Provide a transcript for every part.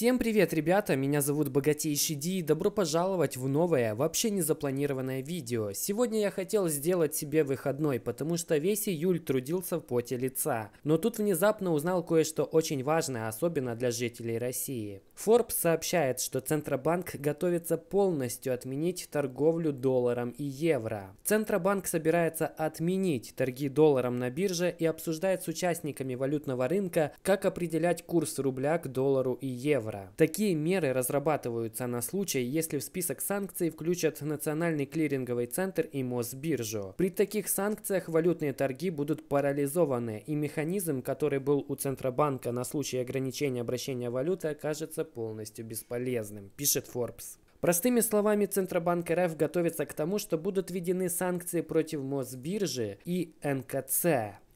Всем привет, ребята! Меня зовут Богатейший Ди и добро пожаловать в новое, вообще не запланированное видео. Сегодня я хотел сделать себе выходной, потому что весь июль трудился в поте лица. Но тут внезапно узнал кое-что очень важное, особенно для жителей России. Forbes сообщает, что Центробанк готовится полностью отменить торговлю долларом и евро. Центробанк собирается отменить торги долларом на бирже и обсуждает с участниками валютного рынка, как определять курс рубля к доллару и евро евро. Такие меры разрабатываются на случай, если в список санкций включат Национальный клиринговый центр и Мосбиржу. При таких санкциях валютные торги будут парализованы, и механизм, который был у Центробанка на случай ограничения обращения валюты, окажется полностью бесполезным, пишет Forbes. Простыми словами, Центробанк РФ готовится к тому, что будут введены санкции против Мосбиржи и НКЦ.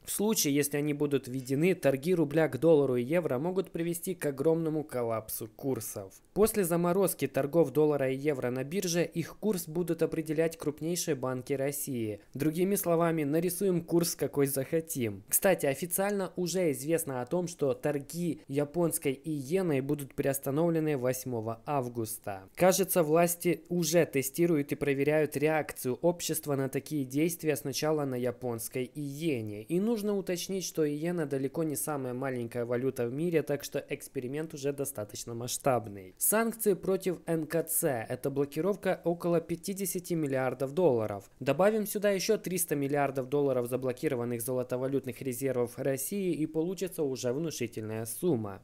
В случае, если они будут введены, торги рубля к доллару и евро могут привести к огромному коллапсу курсов. После заморозки торгов доллара и евро на бирже, их курс будут определять крупнейшие банки России. Другими словами, нарисуем курс какой захотим. Кстати, официально уже известно о том, что торги японской иеной будут приостановлены 8 августа. Кажется, власти уже тестируют и проверяют реакцию общества на такие действия сначала на японской иене. И ну нужно уточнить, что иена далеко не самая маленькая валюта в мире, так что эксперимент уже достаточно масштабный. Санкции против НКЦ – это блокировка около 50 миллиардов долларов. Добавим сюда еще 300 миллиардов долларов заблокированных золотовалютных резервов России и получится уже внушительная сумма.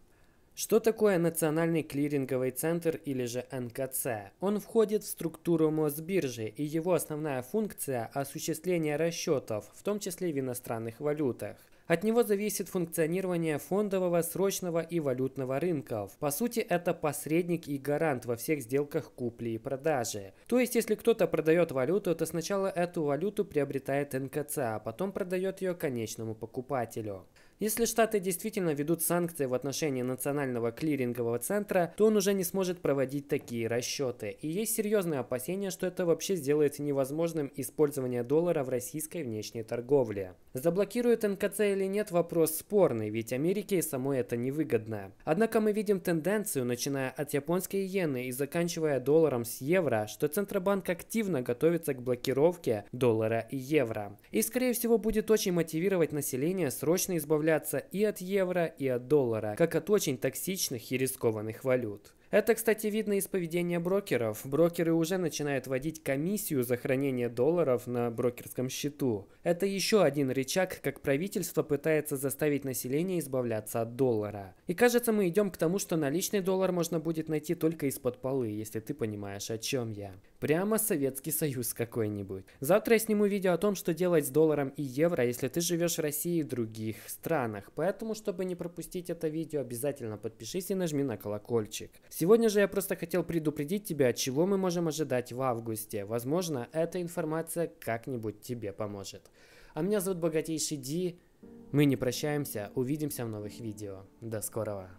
Что такое Национальный клиринговый центр или же НКЦ? Он входит в структуру Мосбиржи и его основная функция – осуществление расчетов, в том числе в иностранных валютах. От него зависит функционирование фондового, срочного и валютного рынков. По сути, это посредник и гарант во всех сделках купли и продажи. То есть, если кто-то продает валюту, то сначала эту валюту приобретает НКЦ, а потом продает ее конечному покупателю. Если Штаты действительно ведут санкции в отношении Национального клирингового центра, то он уже не сможет проводить такие расчеты. И есть серьезные опасения, что это вообще сделает невозможным использование доллара в российской внешней торговле. Заблокирует НКЦ или нет вопрос спорный, ведь Америке и самой это невыгодно. Однако мы видим тенденцию, начиная от японской иены и заканчивая долларом с евро, что Центробанк активно готовится к блокировке доллара и евро. И скорее всего будет очень мотивировать население срочно избавляться избавляться и от евро, и от доллара, как от очень токсичных и рискованных валют. Это, кстати, видно из поведения брокеров. Брокеры уже начинают вводить комиссию за хранение долларов на брокерском счету. Это еще один рычаг, как правительство пытается заставить население избавляться от доллара. И кажется, мы идем к тому, что наличный доллар можно будет найти только из-под полы, если ты понимаешь, о чем я. Прямо Советский Союз какой-нибудь. Завтра я сниму видео о том, что делать с долларом и евро, если ты живешь в России и других странах. Поэтому, чтобы не пропустить это видео, обязательно подпишись и нажми на колокольчик. Сегодня же я просто хотел предупредить тебя, чего мы можем ожидать в августе. Возможно, эта информация как-нибудь тебе поможет. А меня зовут Богатейший Ди. Мы не прощаемся, увидимся в новых видео. До скорого.